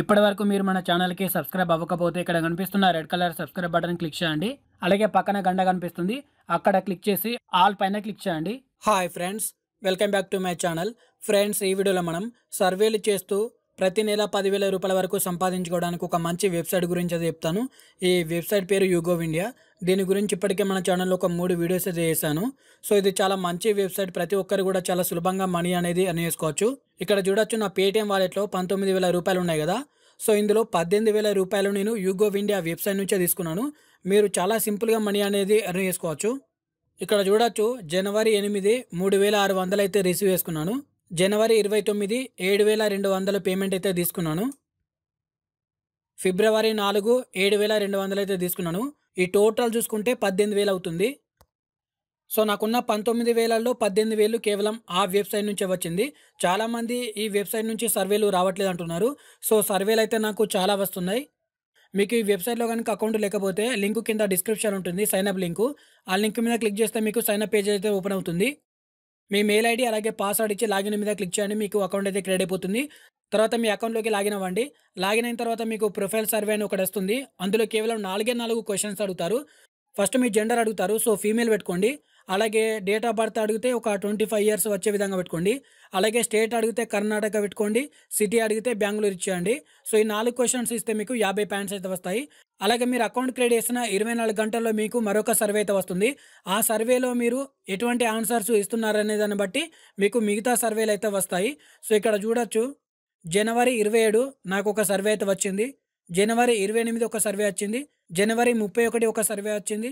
ఇప్పటివరకు మీరు మన ఛానల్కి సబ్స్క్రైబ్ అవ్వకపోతే ఇక్కడ కనిపిస్తున్న red colour subscribe button click చేయండి. అలాగే పక్కన గంట కనిపిస్తుంది. అక్కడ క్లిక్ చేసి ఆల్ పైన క్లిక్ చేయండి. Hi friends welcome back to my channel. Friends ఈ వీడియోలో మనం సర్వేలు చేస్తూ ప్రతి నెల పదివేల రూపాయల వరకు సంపాదించుకోవడానికి ఒక మంచి వెబ్సైట్ గురించి చెప్తాను. ఈ వెబ్సైట్ పేరు యూగోవ్ ఇండియా దీని గురించి ఇప్పటికే మన ఛానల్లో ఒక మూడు వీడియోస్ అయితే చేశాను. సో ఇది చాలా మంచి వెబ్సైట్. ప్రతి ఒక్కరు కూడా చాలా సులభంగా మనీ అనేది earn చేసుకోవచ్చు. ఇక్కడ చూడొచ్చు నా పేటిఎం వాలెట్లో పంతొమ్మిది వేల రూపాయలు ఉన్నాయి కదా. సో ఇందులో పద్దెనిమిది వేల రూపాయలు నేను యూగో ఇండియా వెబ్సైట్ నుంచే తీసుకున్నాను. మీరు చాలా సింపుల్గా మనీ అనేది ఎర్న్ చేసుకోవచ్చు. ఇక్కడ చూడొచ్చు జనవరి ఎనిమిది మూడు వేల ఆరు వందలు అయితే రిసీవ్ చేసుకున్నాను. జనవరి ఇరవై తొమ్మిది ఏడు వేల రెండు వందల పేమెంట్ అయితే తీసుకున్నాను. ఫిబ్రవరి నాలుగు ఏడు వేల రెండు వందలు అయితే తీసుకున్నాను. ఈ టోటల్ చూసుకుంటే పద్దెనిమిది వేలు అవుతుంది. సో నాకున్న పంతొమ్మిది వేలలో పద్దెనిమిది వేలు కేవలం ఆ వెబ్సైట్ నుంచే వచ్చింది. చాలామంది ఈ వెబ్సైట్ నుంచి సర్వేలు రావట్లేదు అంటున్నారు. సో సర్వేలు అయితే నాకు చాలా వస్తున్నాయి. మీకు ఈ వెబ్సైట్లో కనుక అకౌంట్ లేకపోతే లింక్ కింద డిస్క్రిప్షన్ ఉంటుంది సైన్అప్ లింకు. ఆ లింక్ మీద క్లిక్ చేస్తే మీకు సైన్అప్ పేజ్ అయితే ఓపెన్ అవుతుంది. మీ మెయిల్ ఐడి అలాగే పాస్వర్డ్ ఇచ్చి లాగిన్ మీద క్లిక్ చేయండి మీకు అకౌంట్ అయితే క్రియేట్ అయిపోతుంది. తర్వాత మీ అకౌంట్లోకి లాగిన్ అవ్వండి. లాగిన్ అయిన తర్వాత మీకు ప్రొఫైల్ సర్వే అని ఒకటి వస్తుంది. అందులో కేవలం నాలుగే నాలుగు క్వశ్చన్స్ అడుగుతారు. ఫస్ట్ మీ జెండర్ అడుగుతారు. సో ఫీమేల్ పెట్టుకోండి. అలాగే డేట్ ఆఫ్ బర్త్ అడిగితే ఒక ట్వంటీ ఫైవ్ ఇయర్స్ వచ్చే విధంగా పెట్టుకోండి. అలాగే స్టేట్ అడిగితే కర్ణాటక పెట్టుకోండి. సిటీ అడిగితే బెంగళూరు ఇచ్చేయండి. సో ఈ నాలుగు క్వశ్చన్స్ ఇస్తే మీకు యాభై పాయింట్స్ అయితే వస్తాయి. అలాగే మీరు అకౌంట్ క్రియేట్ చేసిన ఇరవై నాలుగు గంటల్లో మీకు మరొక సర్వే అయితే వస్తుంది. ఆ సర్వేలో మీరు ఎటువంటి ఆన్సర్స్ ఇస్తున్నారనే దాన్ని బట్టి మీకు మిగతా సర్వేలు అయితే వస్తాయి. సో ఇక్కడ చూడొచ్చు. జనవరి ఇరవై ఏడు నాకు ఒక సర్వే అయితే వచ్చింది. జనవరి ఇరవై ఎనిమిది ఒక సర్వే వచ్చింది. జనవరి ముప్పై ఒకటి ఒక సర్వే వచ్చింది.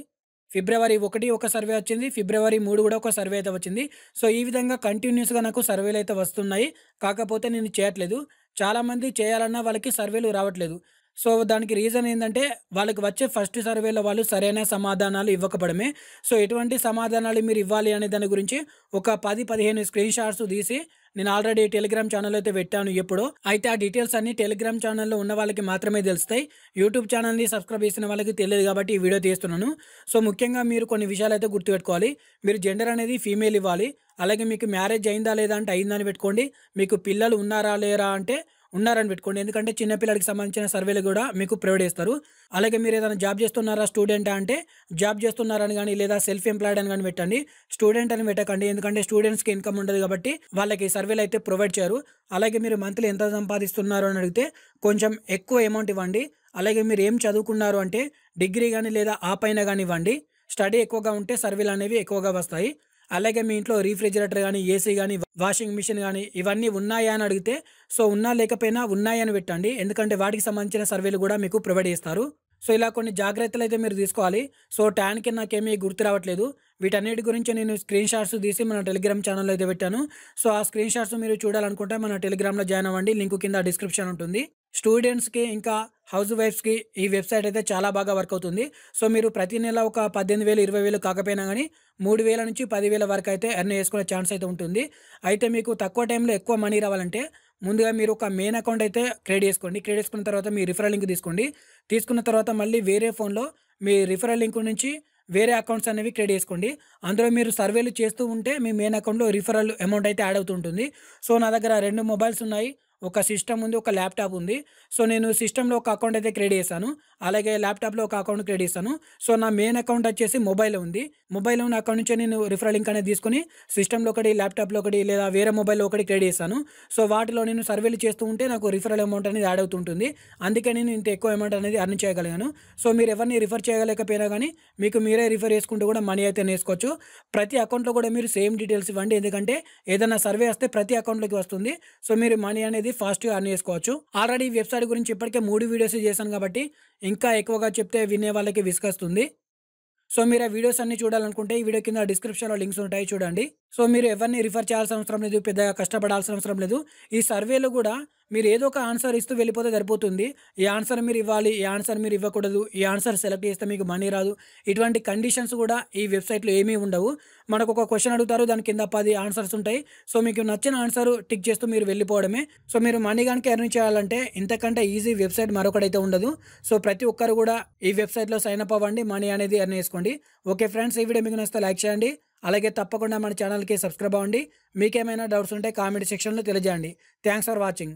ఫిబ్రవరి ఒకటి ఒక సర్వే వచ్చింది. ఫిబ్రవరి మూడు కూడా ఒక సర్వే అయితే వచ్చింది. సో ఈ విధంగా కంటిన్యూస్గా నాకు సర్వేలు అయితే వస్తున్నాయి. కాకపోతే నేను చేయట్లేదు. చాలామంది చేయాలన్నా వాళ్ళకి సర్వేలు రావట్లేదు. సో దానికి రీజన్ ఏంటంటే వాళ్ళకి వచ్చే ఫస్ట్ సర్వేలో వాళ్ళు సరైన సమాధానాలు ఇవ్వకపోవడమే సో ఎటువంటి సమాధానాలు మీరు ఇవ్వాలి అనే దాని గురించి ఒక పది పదిహేను స్క్రీన్ షాట్స్ తీసి నేను ఆల్రెడీ టెలిగ్రామ్ ఛానల్ అయితే పెట్టాను ఎప్పుడో. అయితే ఆ డీటెయిల్స్ అన్ని టెలిగ్రామ్ ఛానల్లో ఉన్న వాళ్ళకి మాత్రమే తెలుస్తాయి. యూట్యూబ్ ఛానల్ని సబ్స్క్రైబ్ చేసిన వాళ్ళకి తెలియదు కాబట్టి ఈ వీడియో తీస్తున్నాను. సో ముఖ్యంగా మీరు కొన్ని విషయాలు అయితే గుర్తుపెట్టుకోవాలి. మీరు జెండర్ అనేది ఫీమేల్ ఇవ్వాలి. అలాగే మీకు మ్యారేజ్ అయిందా లేదా అంటే అయిందని పెట్టుకోండి. మీకు పిల్లలు ఉన్నారా లేరా అంటే ఉన్నారని పెట్టుకోండి. ఎందుకంటే చిన్నపిల్లడికి సంబంధించిన సర్వేలు కూడా మీకు ప్రొవైడ్ చేస్తారు. అలాగే మీరు ఏదైనా జాబ్ చేస్తున్నారా స్టూడెంట్ అంటే జాబ్ చేస్తున్నారని కానీ లేదా సెల్ఫ్ ఎంప్లాయిడ్ అని కానీ పెట్టండి. స్టూడెంట్ అని పెట్టకండి. ఎందుకంటే స్టూడెంట్స్కి ఇన్కమ్ ఉండదు కాబట్టి వాళ్ళకి సర్వేలు అయితే ప్రొవైడ్ చేయరు. అలాగే మీరు మంత్లీ ఎంత సంపాదిస్తున్నారు అని అడిగితే కొంచెం ఎక్కువ అమౌంట్ ఇవ్వండి. అలాగే మీరు ఏం చదువుకున్నారు అంటే డిగ్రీ కానీ లేదా ఆ పైన కానీ ఇవ్వండి. స్టడీ ఎక్కువగా ఉంటే సర్వేలు అనేవి ఎక్కువగా వస్తాయి. అలాగే మీ ఇంట్లో రీఫ్రిజిరేటర్ కానీ ఏసీ కానీ వాషింగ్ మిషన్ కానీ ఇవన్నీ ఉన్నాయా అని అడిగితే సో ఉన్నా లేకపోయినా ఉన్నాయని పెట్టండి. ఎందుకంటే వాటికి సంబంధించిన సర్వేలు కూడా మీకు ప్రొవైడ్ చేస్తారు. సో ఇలా కొన్ని జాగ్రత్తలు అయితే మీరు తీసుకోవాలి. సో ట్యాన్కి నాకేమీ గుర్తు రావట్లేదు. వీటన్నిటి గురించి నేను స్క్రీన్ షాట్స్ తీసి మన టెలిగ్రామ్ ఛానల్లో అయితే పెట్టాను. సో ఆ స్క్రీన్ షాట్స్ మీరు చూడాలనుకుంటే మన టెలిగ్రామ్లో జాయిన్ అవ్వండి. లింక్ కింద డిస్క్రిప్షన్ ఉంటుంది. స్టూడెంట్స్కి ఇంకా హౌస్ వైఫ్స్కి ఈ వెబ్సైట్ అయితే చాలా బాగా వర్క్ అవుతుంది. సో మీరు ప్రతి నెల ఒక పద్దెనిమిది వేలు ఇరవై వేలు కాకపోయినా కానీ మూడు వేల నుంచి పదివేల వరకు అయితే ఎర్న్ చేసుకునే ఛాన్స్ అయితే ఉంటుంది. అయితే మీకు తక్కువ టైంలో ఎక్కువ మనీ రావాలంటే ముందుగా మీరు ఒక మెయిన్ అకౌంట్ అయితే క్రియేట్ చేసుకోండి. క్రియేట్ చేసుకున్న తర్వాత మీ రిఫరల్ లింక్ తీసుకోండి. తీసుకున్న తర్వాత మళ్ళీ వేరే ఫోన్లో మీ రిఫరల్ లింక్ నుంచి వేరే అకౌంట్స్ అనేవి క్రియేట్ చేసుకోండి. అందులో మీరు సర్వేలు చేస్తూ ఉంటే మీ మెయిన్ అకౌంట్లో రిఫరల్ అమౌంట్ అయితే యాడ్ అవుతుంటుంది సో నా దగ్గర రెండు మొబైల్స్ ఉన్నాయి. ఒక సిస్టమ్ ఉంది ఒక ల్యాప్టాప్ ఉంది. సో నేను సిస్టంలో ఒక అకౌంట్ అయితే క్రియేట్ చేశాను. అలాగే ల్యాప్టాప్లో ఒక అకౌంట్ క్రియేట్ చేశాను. సో నా మెయిన్ అకౌంట్ వచ్చేసి మొబైల్ ఉంది. మొబైల్ ఉన్న అకౌంట్ నుంచి నేను రిఫరల్ లింక్ అనేది తీసుకుని సిస్టంలో ఒకటి ల్యాప్టాప్లో ఒకటి లేదా వేరే మొబైల్లో ఒకటి క్రియేట్ చేశాను. సో వాటిలో నేను సర్వేలు చేస్తూ ఉంటే నాకు రిఫరల్ అమౌంట్ అనేది యాడ్ అవుతుంటుంది అందుకే నేను ఇంత ఎక్కువ అమౌంట్ అనేది అర్న్ చేయగలిగాను. సో మీరు ఎవరిని రిఫర్ చేయగలేకపోయినా కానీ మీకు మీరే రిఫర్ చేసుకుంటూ కూడా మనీ అయితే నేర్చుకోవచ్చు. ప్రతి అకౌంట్లో కూడా మీరు సేమ్ డీటెయిల్స్ ఇవ్వండి. ఎందుకంటే ఏదైనా సర్వే వస్తే ప్రతి అకౌంట్లోకి వస్తుంది. సో మీరు మనీ అనేది అనేది ఫాస్ట్గా అర్న్ చేసుకోవచ్చు. ఆల్రెడీ ఈ వెబ్సైట్ గురించి ఇప్పటికే మూడు వీడియోస్ చేశాను కాబట్టి ఇంకా ఎక్కువగా చెప్తే వినే వాళ్ళకి విసుకొస్తుంది సో మీరు ఆ వీడియోస్ అన్ని చూడాలనుకుంటే ఈ వీడియో కింద డిస్క్రిప్షన్లో లింక్స్ ఉంటాయి చూడండి. సో మీరు ఎవరిని రిఫర్ చేయాల్సిన అవసరం లేదు పెద్దగా కష్టపడాల్సిన అవసరం లేదు. ఈ సర్వేలో కూడా మీరు ఏదో ఒక ఆన్సర్ ఇస్తూ వెళ్ళిపోతే సరిపోతుంది. ఈ ఆన్సర్ మీరు ఇవ్వాలి ఈ ఆన్సర్ మీరు ఇవ్వకూడదు ఈ ఆన్సర్ సెలెక్ట్ చేస్తే మీకు మనీ రాదు. ఇటువంటి కండిషన్స్ కూడా ఈ వెబ్సైట్లో ఏమీ ఉండవు. మనకు ఒక క్వశ్చన్ అడుగుతారు దాని కింద పది ఆన్సర్స్ ఉంటాయి. సో మీకు నచ్చిన ఆన్సర్ టిక్ చేస్తూ మీరు వెళ్ళిపోవడమే. సో మీరు మనీ కనుక ఎర్న్ చేయాలంటే ఇంతకంటే ఈజీ వెబ్సైట్ మరొకటైతే ఉండదు. సో ప్రతి ఒక్కరు కూడా ఈ వెబ్సైట్లో సైన్ అప్ అవ్వండి మనీ అనేది ఎర్న్ చేసుకోండి. ఓకే ఫ్రెండ్స్ ఈ వీడియో మీకు నచ్చితే లైక్ చేయండి. అలాగే తప్పకుండా మన ఛానల్కి సబ్స్క్రైబ్ అవ్వండి. మీకేమైనా డౌట్స్ ఉంటే కామెంట్ సెక్షన్లో తెలియజేయండి. Thanks for watching